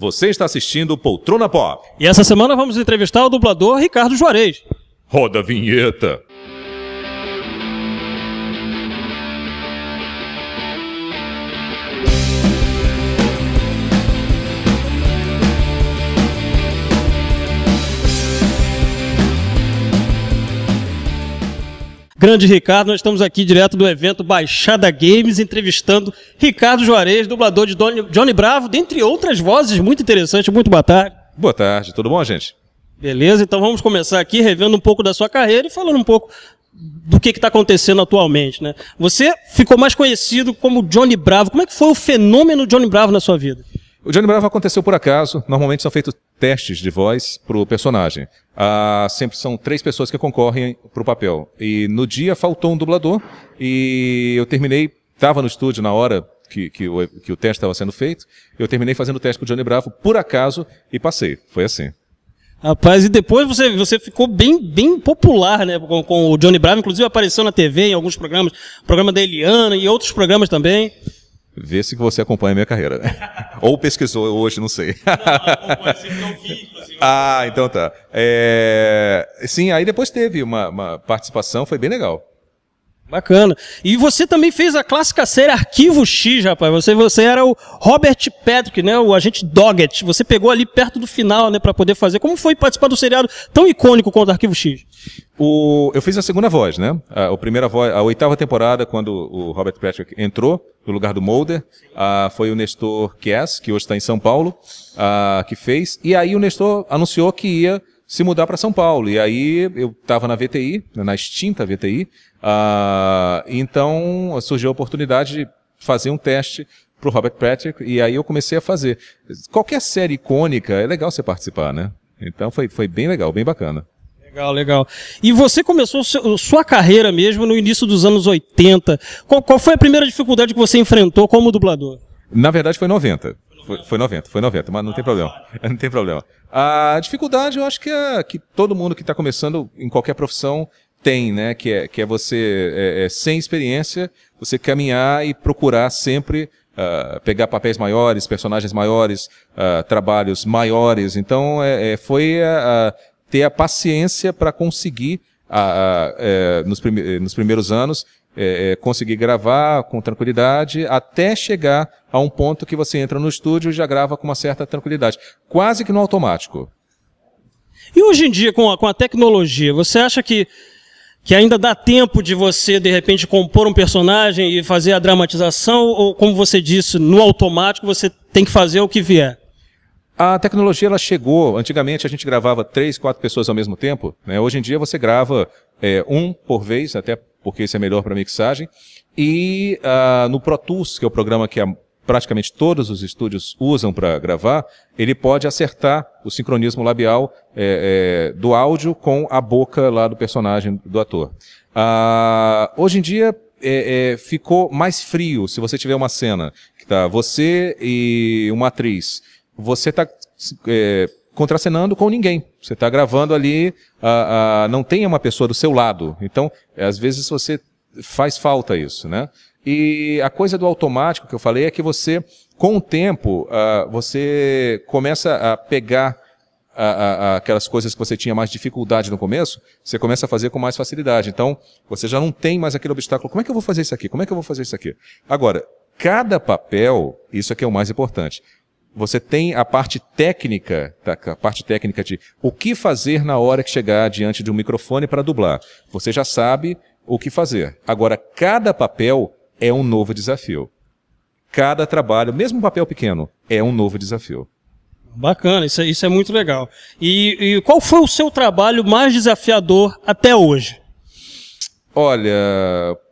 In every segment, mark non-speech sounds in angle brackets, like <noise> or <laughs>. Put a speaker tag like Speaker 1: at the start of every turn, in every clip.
Speaker 1: Você está assistindo Poltrona Pop.
Speaker 2: E essa semana vamos entrevistar o dublador Ricardo Juarez.
Speaker 1: Roda a vinheta.
Speaker 2: Grande Ricardo, nós estamos aqui direto do evento Baixada Games, entrevistando Ricardo Juarez, dublador de Johnny, Johnny Bravo, dentre outras vozes muito interessantes. Muito boa tarde.
Speaker 1: Boa tarde, tudo bom, gente?
Speaker 2: Beleza, então vamos começar aqui revendo um pouco da sua carreira e falando um pouco do que está acontecendo atualmente, né? Você ficou mais conhecido como Johnny Bravo. Como é que foi o fenômeno Johnny Bravo na sua vida?
Speaker 1: O Johnny Bravo aconteceu por acaso. Normalmente são feitos testes de voz para o personagem. Ah, sempre são três pessoas que concorrem para o papel. E no dia faltou um dublador e eu terminei, estava no estúdio na hora que, que, o, que o teste estava sendo feito. Eu terminei fazendo o teste com o Johnny Bravo por acaso e passei. Foi assim.
Speaker 2: Rapaz, e depois você, você ficou bem, bem popular, né, com, com o Johnny Bravo, inclusive apareceu na TV em alguns programas, programa da Eliana e outros programas também.
Speaker 1: Vê se você acompanha a minha carreira. Né? <laughs> Ou pesquisou hoje, não sei.
Speaker 2: Não, vi, <laughs>
Speaker 1: ah, então tá. É... Sim, aí depois teve uma, uma participação, foi bem legal.
Speaker 2: Bacana. E você também fez a clássica série Arquivo X, rapaz. Você, você era o Robert Patrick, né? O agente Doggett. Você pegou ali perto do final, né? para poder fazer. Como foi participar do seriado tão icônico quanto Arquivo X?
Speaker 1: O, eu fiz a segunda voz, né? A, a, primeira voz, a oitava temporada, quando o Robert Patrick entrou no lugar do Mulder, a, foi o Nestor Kies, que hoje está em São Paulo, a, que fez. E aí o Nestor anunciou que ia se mudar para São Paulo. E aí eu estava na VTI, na extinta VTI, uh, então surgiu a oportunidade de fazer um teste para o Robert Patrick, e aí eu comecei a fazer. Qualquer série icônica é legal você participar, né? Então foi, foi bem legal, bem bacana.
Speaker 2: Legal, legal. E você começou sua carreira mesmo no início dos anos 80. Qual, qual foi a primeira dificuldade que você enfrentou como dublador?
Speaker 1: Na verdade foi 90. Foi, foi 90, foi 90, mas não tem problema. <laughs> Não tem problema. A dificuldade eu acho que é que todo mundo que está começando em qualquer profissão tem, né? Que é, que é você, é, é, sem experiência, você caminhar e procurar sempre uh, pegar papéis maiores, personagens maiores, uh, trabalhos maiores. Então, é, é foi ter a paciência para conseguir, é, nos, prime nos primeiros anos, é, é, conseguir gravar com tranquilidade até chegar a um ponto que você entra no estúdio e já grava com uma certa tranquilidade. Quase que no automático.
Speaker 2: E hoje em dia, com a, com a tecnologia, você acha que, que ainda dá tempo de você, de repente, compor um personagem e fazer a dramatização? Ou, como você disse, no automático você tem que fazer o que vier?
Speaker 1: A tecnologia ela chegou. Antigamente a gente gravava três, quatro pessoas ao mesmo tempo. Né? Hoje em dia você grava é, um por vez, até porque isso é melhor para mixagem. E uh, no Pro Tools, que é o programa que a, praticamente todos os estúdios usam para gravar, ele pode acertar o sincronismo labial é, é, do áudio com a boca lá do personagem do ator. Uh, hoje em dia é, é, ficou mais frio se você tiver uma cena que tá você e uma atriz. Você está é, contracenando com ninguém. Você está gravando ali, não tem uma pessoa do seu lado. Então, às vezes você faz falta isso, né? E a coisa do automático que eu falei é que você, com o tempo, você começa a pegar aquelas coisas que você tinha mais dificuldade no começo, você começa a fazer com mais facilidade. Então, você já não tem mais aquele obstáculo. Como é que eu vou fazer isso aqui? Como é que eu vou fazer isso aqui? Agora, cada papel, isso aqui é o mais importante você tem a parte técnica, tá? a parte técnica de o que fazer na hora que chegar diante de um microfone para dublar. Você já sabe o que fazer. Agora, cada papel é um novo desafio. Cada trabalho, mesmo um papel pequeno, é um novo desafio.
Speaker 2: Bacana, isso é, isso é muito legal. E, e qual foi o seu trabalho mais desafiador até hoje?
Speaker 1: Olha,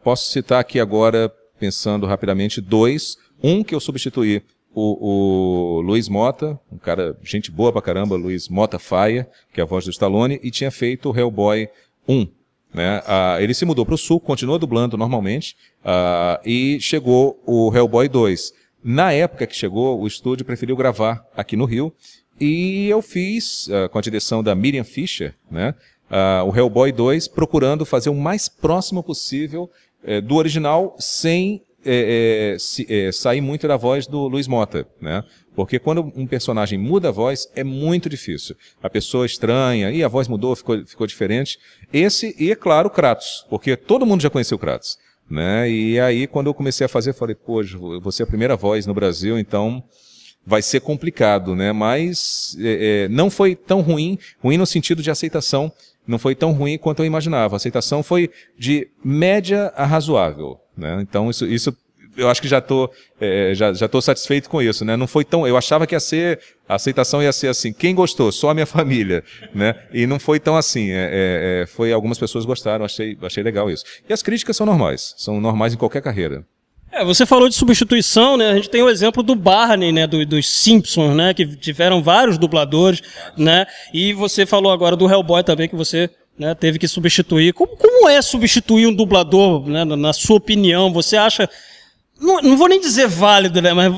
Speaker 1: posso citar aqui agora, pensando rapidamente, dois. Um que eu substituí o, o Luiz Mota, um cara, gente boa pra caramba, Luiz Mota Faia, que é a voz do Stallone, e tinha feito Hellboy 1. Né? Ah, ele se mudou para o sul, continuou dublando normalmente, ah, e chegou o Hellboy 2. Na época que chegou, o estúdio preferiu gravar aqui no Rio, e eu fiz, ah, com a direção da Miriam Fischer, né? Ah, o Hellboy 2, procurando fazer o mais próximo possível eh, do original, sem é, é, se, é, sair muito da voz do Luiz Mota, né? Porque quando um personagem muda a voz, é muito difícil. A pessoa estranha, e a voz mudou, ficou, ficou diferente. Esse, e é claro, Kratos, porque todo mundo já conheceu Kratos. Né? E aí, quando eu comecei a fazer, falei, pô, vou ser a primeira voz no Brasil, então vai ser complicado, né? Mas é, é, não foi tão ruim, ruim no sentido de aceitação, não foi tão ruim quanto eu imaginava. A aceitação foi de média a razoável, né? Então isso, isso eu acho que já estou é, já, já tô satisfeito com isso, né? Não foi tão, eu achava que ia ser a aceitação ia ser assim, quem gostou, só a minha <laughs> família, né? E não foi tão assim. É, é, é, foi algumas pessoas gostaram, achei, achei legal isso. E as críticas são normais, são normais em qualquer carreira.
Speaker 2: É, você falou de substituição, né? A gente tem o exemplo do Barney, né? Do, dos Simpsons, né? Que tiveram vários dubladores, né? E você falou agora do Hellboy também, que você né, teve que substituir. Como, como é substituir um dublador, né? Na sua opinião, você acha... Não, não vou nem dizer válido, né? Mas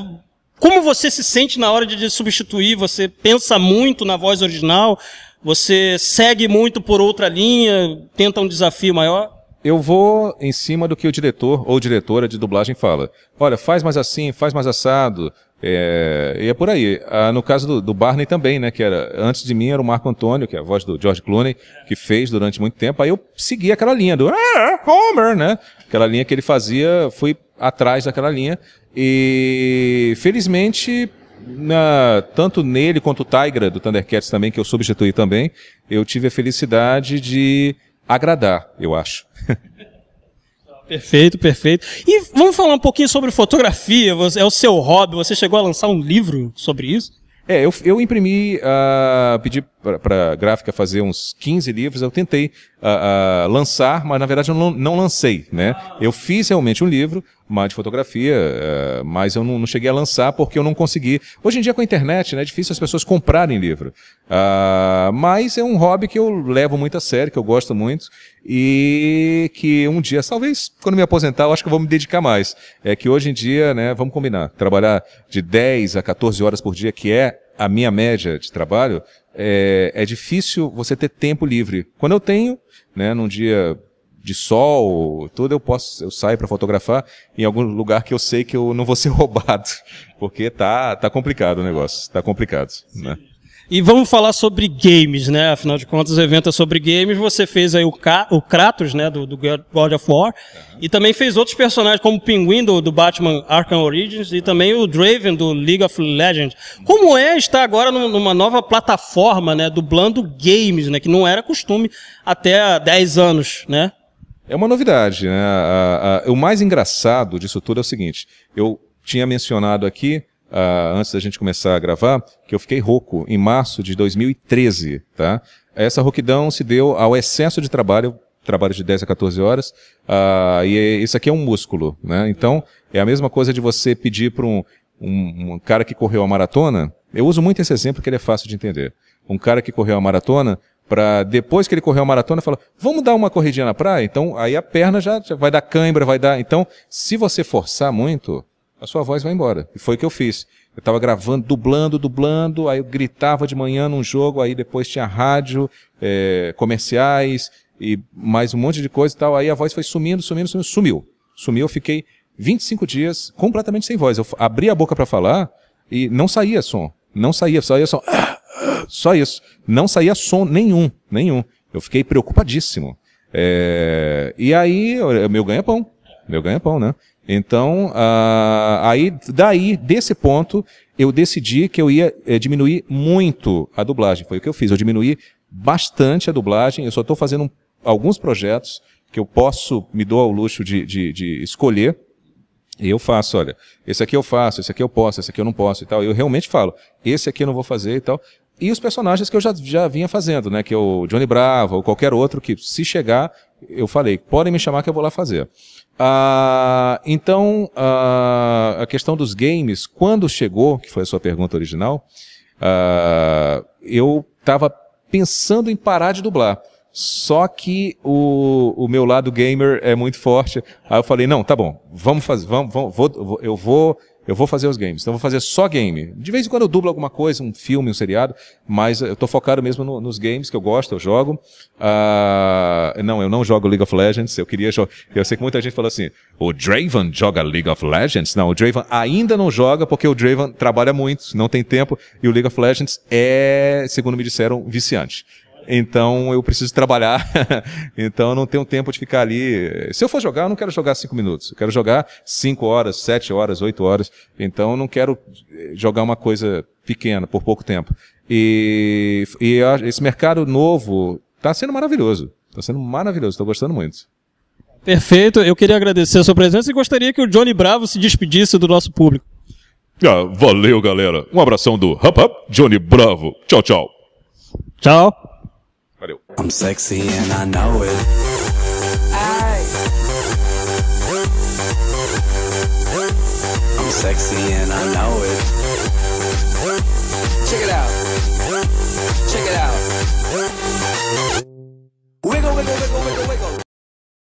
Speaker 2: como você se sente na hora de substituir? Você pensa muito na voz original? Você segue muito por outra linha? Tenta um desafio maior?
Speaker 1: eu vou em cima do que o diretor ou diretora de dublagem fala. Olha, faz mais assim, faz mais assado. É, e é por aí. Ah, no caso do, do, Barney também, né? Que era antes de mim era o Marco Antônio, que é a voz do George Clooney, que fez durante muito tempo. Aí eu segui aquela linha do ah, Homer, né? Aquela linha que ele fazia, fui atrás daquela linha. E felizmente na, tanto nele quanto o Tigra do Thundercats também, que eu substituí também, eu tive a felicidade de agradar, eu acho. <laughs>
Speaker 2: Perfeito, perfeito. E vamos falar um pouquinho sobre fotografia. É o seu hobby. Você chegou a lançar um livro sobre isso?
Speaker 1: É, eu, eu imprimi, uh, pedi para a gráfica fazer uns 15 livros, eu tentei uh, uh, lançar, mas na verdade eu não, não lancei, né? Eu fiz realmente um livro, uma de fotografia, uh, mas eu não, não, cheguei a lançar porque eu não consegui. Hoje em dia com a internet, né, é difícil as pessoas comprarem livro. mas é um hobby que eu levo muito a sério, que eu gosto muito, e que um dia, talvez quando me aposentar, eu acho que eu vou me dedicar mais. É que hoje em dia, né, vamos combinar, trabalhar de 10 a 14 horas por dia, que é a minha média de trabalho, é, é difícil você ter tempo livre. Quando eu tenho, né, num dia de sol, tudo eu posso, eu saio para fotografar em algum lugar que eu sei que eu não vou <laughs> ser roubado, porque tá, tá complicado o negócio, tá complicado, né?
Speaker 2: E vamos falar sobre games, né? Afinal de contas, o evento é sobre games. Você fez aí o, Ka o Kratos, né? Do, do, God of War. Uhum. E também fez outros personagens, como o Pinguim do, do, Batman Arkham Origins e também o Draven do League of Legends. Como é estar agora numa nova plataforma, né? Dublando games, né? Que não era costume até há 10 anos, né?
Speaker 1: É uma novidade, né? A, a, o mais engraçado disso tudo é o seguinte. Eu tinha mencionado aqui uh, antes da gente começar a gravar, que eu fiquei rouco em março de 2013, tá? Essa rouquidão se deu ao excesso de trabalho, trabalho de 10 a 14 horas, uh, e isso aqui é um músculo, né? Então, é a mesma coisa de você pedir para um, um, um cara que correu a maratona, eu uso muito esse exemplo porque ele é fácil de entender. Um cara que correu a maratona, para depois que ele correu a maratona, falar, vamos dar uma corridinha na praia? Então, aí a perna já, já vai dar cãibra, vai dar. Então, se você forçar muito, a sua voz vai embora. E foi o que eu fiz. Eu estava gravando, dublando, dublando, aí eu gritava de manhã num jogo, aí depois tinha rádio, é, comerciais e mais um monte de coisa e tal. Aí a voz foi sumindo, sumindo, sumindo, sumiu. Sumiu, eu fiquei 25 dias completamente sem voz. Eu abri a boca para falar e não saía som. Não saía, saía som. Só isso. Não saía som nenhum, nenhum. Eu fiquei preocupadíssimo. É, e aí, meu ganha-pão. Meu ganha-pão, né? Então, uh, aí, daí, desse ponto, eu decidi que eu ia eh, diminuir muito a dublagem. Foi o que eu fiz. Eu diminuí bastante a dublagem. Eu só estou fazendo um, alguns projetos que eu posso, me dou ao luxo de, de, de escolher. E eu faço, olha, esse aqui eu faço, esse aqui eu posso, esse aqui eu não posso e tal. Eu realmente falo, esse aqui eu não vou fazer e tal. E os personagens que eu já, já vinha fazendo, né? Que é o Johnny Bravo ou qualquer outro que, se chegar, eu falei, podem me chamar que eu vou lá fazer. Ah, então, ah, a questão dos games, quando chegou, que foi a sua pergunta original, ah, eu estava pensando em parar de dublar. Só que o, o meu lado gamer é muito forte. Aí eu falei, não, tá bom, vamos fazer, vamos, vamos vou, eu vou eu vou fazer os games. Então eu vou fazer só game. De vez em quando eu dublo alguma coisa, um filme, um seriado, mas eu tô focado mesmo no, nos games que eu gosto, eu jogo. Uh, não, eu não jogo League of Legends, eu queria jogar. Eu sei que muita gente falou assim, o Draven joga League of Legends? Não, o Draven ainda não joga porque o Draven trabalha muito, não tem tempo, e o League of Legends é, segundo me disseram, viciante. Então eu preciso trabalhar, <laughs> então eu não tenho tempo de ficar ali. Se eu for jogar, eu não quero jogar cinco minutos, eu quero jogar cinco horas, sete horas, oito horas. Então eu não quero jogar uma coisa pequena por pouco tempo. E, e esse mercado novo está sendo maravilhoso, está sendo maravilhoso, estou gostando muito.
Speaker 2: Perfeito, eu queria agradecer a sua presença e gostaria que o Johnny Bravo se despedisse do nosso público.
Speaker 1: Ah, valeu, galera. Um abração do Hub Hub, Johnny Bravo. Tchau, tchau.
Speaker 2: Tchau.
Speaker 1: Valeu.
Speaker 3: I'm sexy and I know it. Ay. I'm sexy and I know it. Check it out. Check it out. Wiggle, wiggle, wiggle, wiggle.